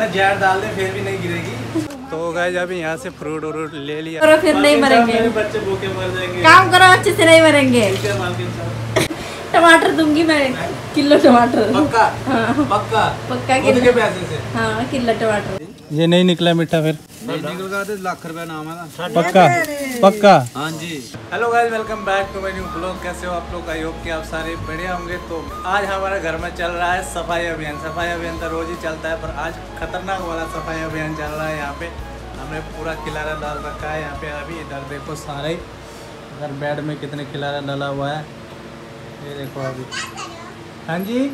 तो जहर डाल दे फिर भी नहीं गिरेगी तो गए अभी यहाँ से फ्रूट व्रूट ले लिया। करो फिर नहीं मरेंगे। बच्चे भूखे मर जाएँगे। काम करो अच्छे से नहीं मरेंगे। टमाटर दूँगी मैं किलो टमाटर। पक्का? हाँ। पक्का? पक्का किलो। पैसे से? हाँ किलो टमाटर। ये नहीं निकला मीठा फिर। पक्का? पक्का? हाँ जी hello guys welcome back to my new blog कैसे हो आप लोग? आप सारे बढ़िया होंगे। तो आज हमारे घर में चल रहा है सफ़ाई अभियान। सफ़ाई अभियान तो रोज ही चलता है, पर आज खतरनाक वाला सफ़ाई अभियान चल रहा है यहाँ पे। हमने पूरा खिलारा डाल रखा है यहाँ पे। अभी इधर देखो सारे। इधर बेड में कितने खिलारा डाला हुआ है। ये देखो अभी। हाँ जी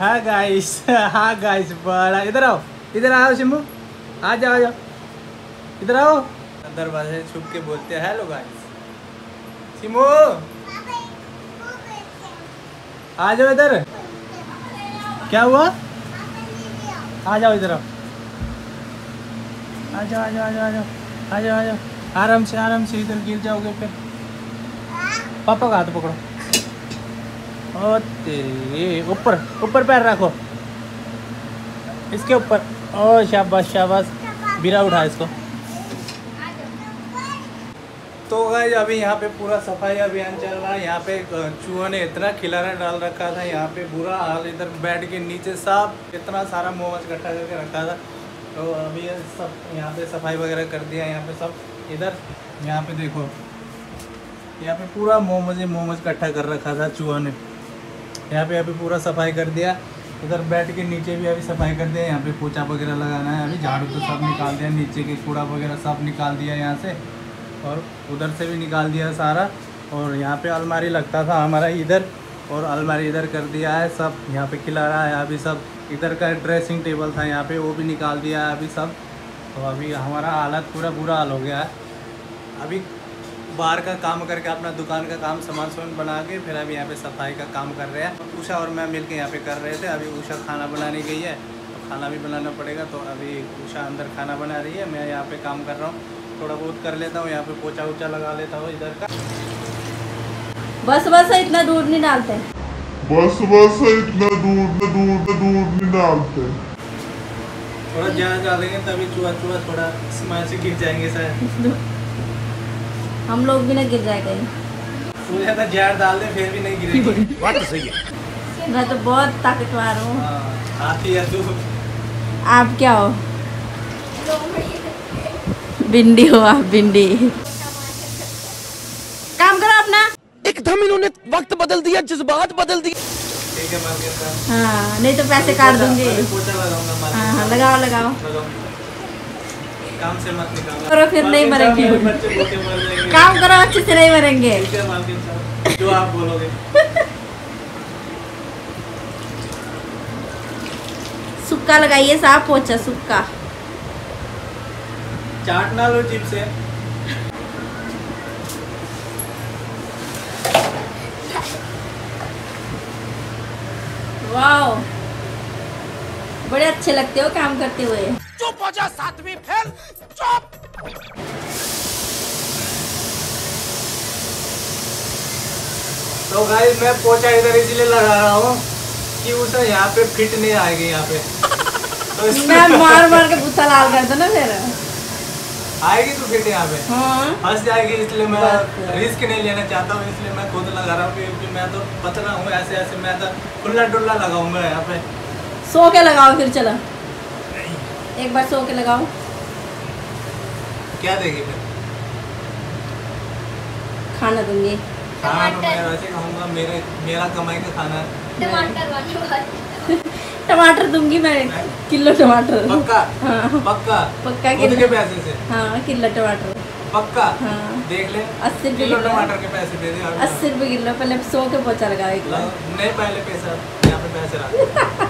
हाँ गाइस हाँ गाइस बड़ा इधर आओ. इधर आओ सिम्बू आ जाओ आ जाओ. इधर आओ. दरवाजे छुप के बोलते हैं हेलो गाइस सिमो आ जाओ इधर। क्या हुआ? आ जाओ इधर आओ. आ जाओ आ जाओ आ जाओ आ जाओ. आ जाओ आ जाओ. आराम से आराम से इधर गिर जाओगे फिर। पापा का हाथ पकड़ो। ऊपर ऊपर पैर रखो। इसके ऊपर। ओ, शाबाश शाबाश। बिरा उठा इसको। तो गाइस अभी यहाँ पे पूरा सफ़ाई अभियान चल रहा है। यहाँ पे चूहों ने इतना खिलारा डाल रखा था। यहाँ पे बुरा हाल इधर बेड के नीचे साफ़ इतना सारा मोमस इकट्ठा करके रखा था। तो अभी सब यहाँ पे सफ़ाई वगैरह कर दिया यहाँ पे सब इधर, यहाँ पे देखो। यहाँ पे पूरा मोमोज ही मोमोज इकट्ठा कर रखा था चूहों ने। यहाँ पे अभी पूरा सफ़ाई कर दिया। इधर बेड के नीचे भी अभी सफ़ाई कर दिया। यहाँ पे पोछा वगैरह लगाना है। अभी झाड़ू तो सब निकाल दिया। नीचे के कूड़ा वगैरह सब निकाल दिया यहाँ से। और उधर से भी निकाल दिया सारा। और यहाँ पे अलमारी लगता था हमारा इधर। और अलमारी इधर कर दिया है सब। यहाँ पे खिला रहा है अभी सब। इधर का ड्रेसिंग टेबल था यहाँ पे, वो भी निकाल दिया है अभी सब। तो अभी हमारा हालत पूरा बुरा हाल हो गया है। अभी बाहर का काम करके अपना दुकान का काम सामान सामान बना के फिर अभी यहाँ पे सफ़ाई का काम कर रहे हैं। उषा और मैं मिलके यहाँ पे कर रहे थे। अभी उषा खाना बनाने गई है। तो खाना भी बनाना पड़ेगा। तो अभी उषा अंदर खाना बना रही है। मैं यहाँ पे काम कर रहा हूँ। थोड़ा बहुत कर लेता हूँ। यहाँ पे पोछा वोछा लगा लेता हूँ इधर का। बस बस इतना दूर नहीं डालते। बस बस इतना दूर दूर दूर नहीं डालते। थोड़ा ज़्यादा डालेंगे तभी चूहा चूहा थोड़ा स्माइल से गिर जाएँगे शायद। हम लोग भी ना गिर जाए कहीं। तो जहर डाल दे फिर भी नहीं गिरेगी। मैं तो बहुत ताकतवर हूँ। हाँ, हाथी है तू। आप क्या हो? भिंडी हो आप भिंडी। काम करो अपना। एकदम इन्होंने वक्त बदल दिया जज्बात बदल दिए। ठीक है हाँ। नहीं तो पैसे काट दूँगी। हाँ हाँ लगाओ लगाओ। काम से मत निकालना करो फिर नहीं मरेंगे। काम करो अच्छे से नहीं मरेंगे। जो आप बोलोगे। सुक्का लगाइए साफ़ पोछा सुक्का। चाट ना लो चिप से। वाओ। बड़े अच्छे लगते हो काम करते हुए। चुप हो जा सातवीं फेल। चुप। तो भाई मैं पोछा इधर इसलिए लगा रहा हूँ कि उसे यहाँ पे फिट नहीं आएगी यहाँ पे। तो मैं मार मार के गुस्सा लाल कर दो ना मेरा आएगी तो फिट यहाँ पे। हाँ। फंस जाएगी इसलिए मैं रिस्क नहीं लेना चाहता हूँ इसलिए मैं खुद लगा रहा हूँ क्योंकि मैं तो बचना हूँ ऐसे ऐसे मैं तो खुला डुल्ला लगाऊँगा यहाँ पे। सो के लगाओ फिर चलो। एक बार सो के लगाओ। क्या देगी फिर? खाना दूँगी। खाना तो मैं वैसे खाऊँगा मेरे मेरा कमाई का खाना है। टमाटर दूँगी मैं किलो टमाटर। पक्का? हाँ। पक्का? पक्का खुद के किलो। पैसे से? हाँ किलो टमाटर। पक्का? हाँ। देख ले। अस्सी रुपये किलो टमाटर के पैसे दे दे। अस्सी रुपये किलो पहले सो के पोछा लगाओ एक। नहीं पहले पैसा यहाँ पे पैसे रख।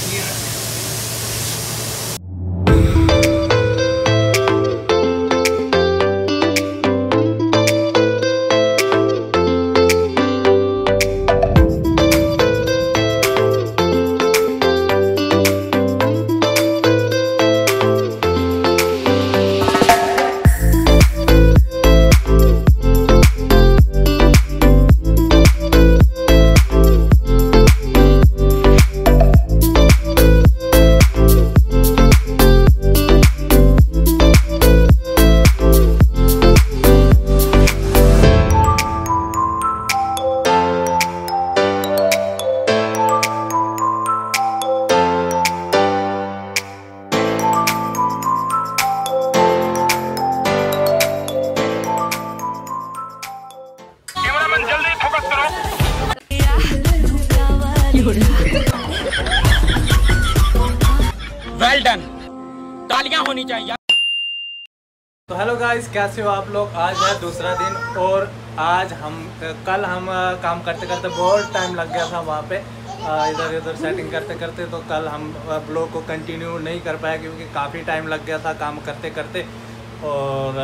चाहिए तो हेलो गाइस कैसे हो आप लोग? आज है दूसरा दिन और आज हम कल हम काम करते करते बहुत टाइम लग गया था वहाँ पे। इधर उधर सेटिंग करते करते तो कल हम ब्लॉग को कंटिन्यू नहीं कर पाए क्योंकि काफ़ी टाइम लग गया था काम करते करते। और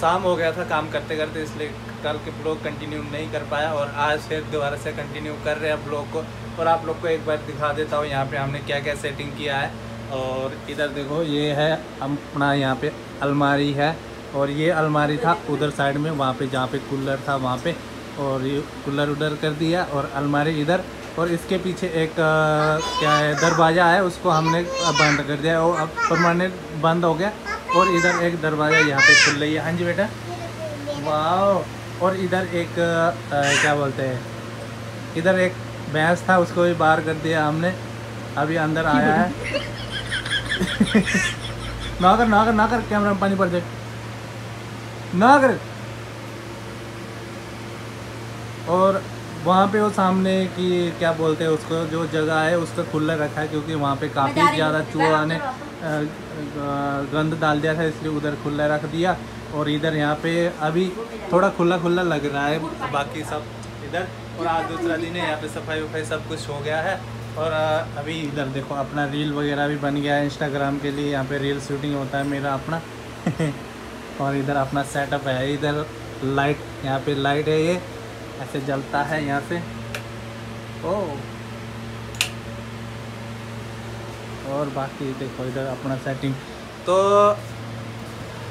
शाम हो गया था काम करते करते इसलिए कल के ब्लॉग कंटिन्यू नहीं कर पाया और आज फिर दोबारा से कंटिन्यू कर रहे हैं ब्लॉग को। और आप लोग को एक बार दिखा देता हूँ यहाँ पे हमने क्या क्या सेटिंग किया है। और इधर देखो ये है अपना यहाँ पे अलमारी है। और ये अलमारी था उधर साइड में वहाँ पे जहाँ पे कूलर था वहाँ पे। और ये कूलर उधर कर दिया और अलमारी इधर। और इसके पीछे एक अ, क्या है दरवाज़ा है उसको हमने बंद कर दिया। और अब परमानेंट बंद हो गया। और इधर एक दरवाज़ा यहाँ पे खुल रही है। हाँ जी बेटा। वाह और इधर एक अ, क्या बोलते हैं इधर एक भैंस था उसको भी बाहर कर दिया हमने। अभी अंदर आया है। ना कर ना कर ना कर कैमरा में पानी पड़ जाए ना कर और वहाँ पे वो सामने की क्या बोलते हैं उसको जो जगह है उसको खुला रखा है क्योंकि वहाँ पे काफ़ी ज़्यादा चूहा ने गंद डाल दिया था इसलिए उधर खुला रख दिया। और इधर यहाँ पे अभी थोड़ा खुला खुला लग रहा है बाकी सब इधर। और आज दूसरा दिन है यहाँ पे सफ़ाई वफाई सब कुछ हो गया है। और अभी इधर देखो, अपना रील वगैरह भी बन गया है इंस्टाग्राम के लिए। यहाँ पे रील शूटिंग होता है मेरा अपना। और इधर अपना सेटअप है। इधर लाइट यहाँ पे लाइट है ये। ऐसे जलता है यहाँ से। ओ और बाकी देखो, इधर अपना सेटिंग तो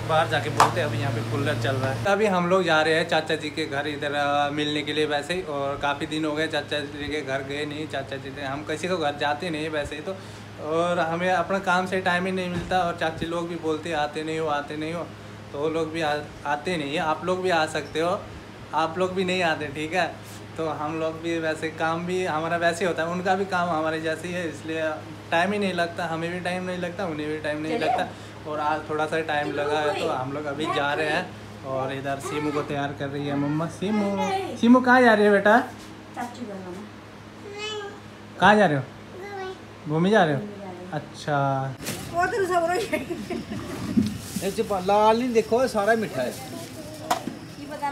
बाहर जाके बोलते हैं अभी यहाँ पे कूलर चल रहा है। अभी हम लोग जा रहे हैं चाचा जी के घर इधर मिलने के लिए वैसे ही और काफ़ी दिन हो गए चाचा जी के घर गए नहीं चाचा जी हम किसी को घर जाते नहीं वैसे ही तो और हमें अपना काम से टाइम ही नहीं मिलता और चाची लोग भी बोलते आते नहीं हो आते नहीं हो। तो वो लोग भी आ, आते नहीं आप लोग भी आ सकते हो आप लोग भी नहीं आते ठीक है? तो हम लोग भी वैसे काम भी हमारा वैसे ही होता है उनका भी काम हमारे जैसे ही है इसलिए टाइम ही नहीं लगता हमें भी टाइम नहीं लगता उन्हें भी टाइम नहीं लगता। और आज थोड़ा सा टाइम लगा है तो हम लोग अभी जा रहे हैं और इधर सीमू को तैयार कर रही है मम्मा। सीमू सीमू कहाँ जा रही है बेटा? कहाँ जा रहे हो? घूमी जा रहे हो? अच्छा। लाल नहीं देखो सारा मिठाई।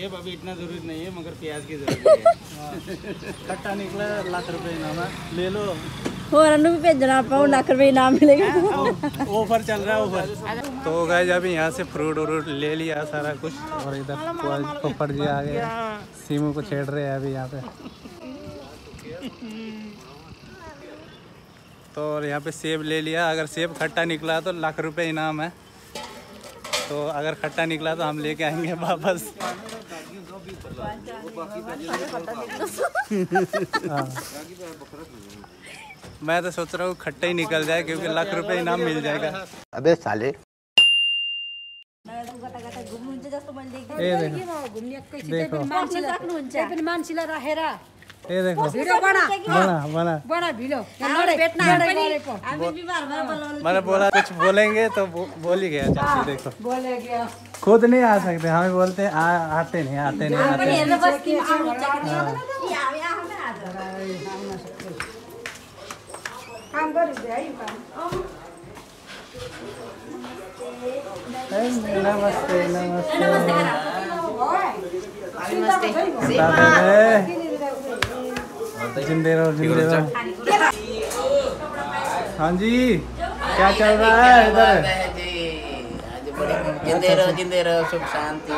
सेब अभी इतना ज़रूरी नहीं है मगर प्याज की ज़रूरत है। हाँ। खट्टा निकला लाख रुपए इनाम ले लो। और अनु भी भेजना आप लाख रुपए इनाम मिलेगा। हाँ, हाँ, ऑफ़र चल रहा है ऑफ़र। तो गाय अभी यहाँ से फ्रूट व्रूट ले लिया सारा कुछ और इधर पोपट जी आ गए सीमू को छेड़ रहे हैं अभी यहाँ पे। तो और यहाँ पे सेब ले लिया। अगर सेब खट्टा निकला तो लाख रुपए इनाम है। तो अगर खट्टा निकला तो हम लेके आएँगे वापस। मैं तो सोच रहा हूँ खट्टे ही निकल जाए क्योंकि लाख रुपए इनाम मिल जाएगा। अबे साले। ये देखो। मान्छेलाई राखेर ये देखो। भिडियो बना। बना बना। बना भिडियो हामी बिमार भएर बोलाउनु मैंने बोला कुछ बोलेंगे तो बोल ही गया चाची देखो। बोले गयो। खुद नहीं आ सकते हमें बोलते हैं, आ, आते नहीं आते नहीं आते आउँदैन आज काम है काम ए, नमस्ते नमस्ते जिंदे रहो जिंदे रहो हाँ जी। क्या चल रहा है इधर? जिंदे रहो जिंदे रहो सुख शांति।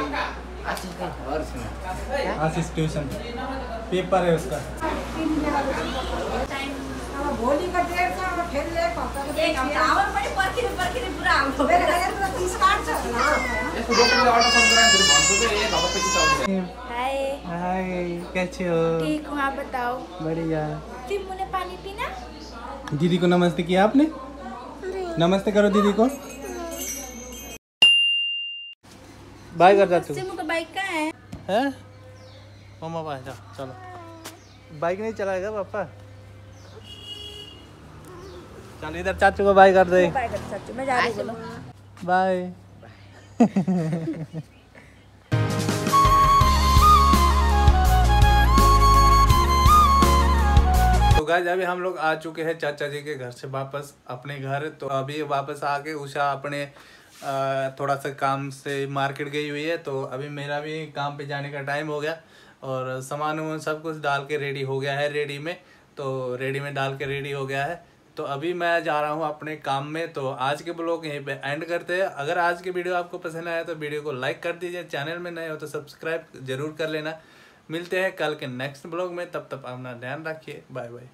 आशीष ट्यूशन पेपर है उसका। भोलिको डेढ छ अब फेरि एक हप्ताको हावा पनि पर्खिनु पर्खिनु पुरा आउँछ हाय। हाय कैसे हो? ठीक हूँ आप बताओ। बढ़िया। ने पानी पीना? दीदी को नमस्ते किया आपने? नमस्ते करो दीदी को। बाय कर जा तू सिम्मू का बाइक कहाँ है? है? मम्मा पास जाओ चलो। बाइक नहीं चलाएगा पापा? चल इधर चाचू को बाय कर दे। बाय कर चाचू मैं जा रही हूँ। बोलो बाय तो गाइस अभी हम लोग आ चुके हैं चाचा जी के घर से वापस अपने घर। तो अभी वापस आके उषा अपने थोड़ा सा काम से मार्केट गई हुई है। तो अभी मेरा भी काम पे जाने का टाइम हो गया और सामान वामान सब कुछ डाल के रेडी हो गया है रेडी में। तो रेडी में डाल के रेडी हो गया है। तो अभी मैं जा रहा हूँ अपने काम में तो आज के ब्लॉग यहीं पे एंड करते हैं। अगर आज की वीडियो आपको पसंद आया तो वीडियो को लाइक कर दीजिए। चैनल में नए हो तो सब्सक्राइब ज़रूर कर लेना। मिलते हैं कल के नेक्स्ट ब्लॉग में, तब तक अपना ध्यान रखिए। Bye bye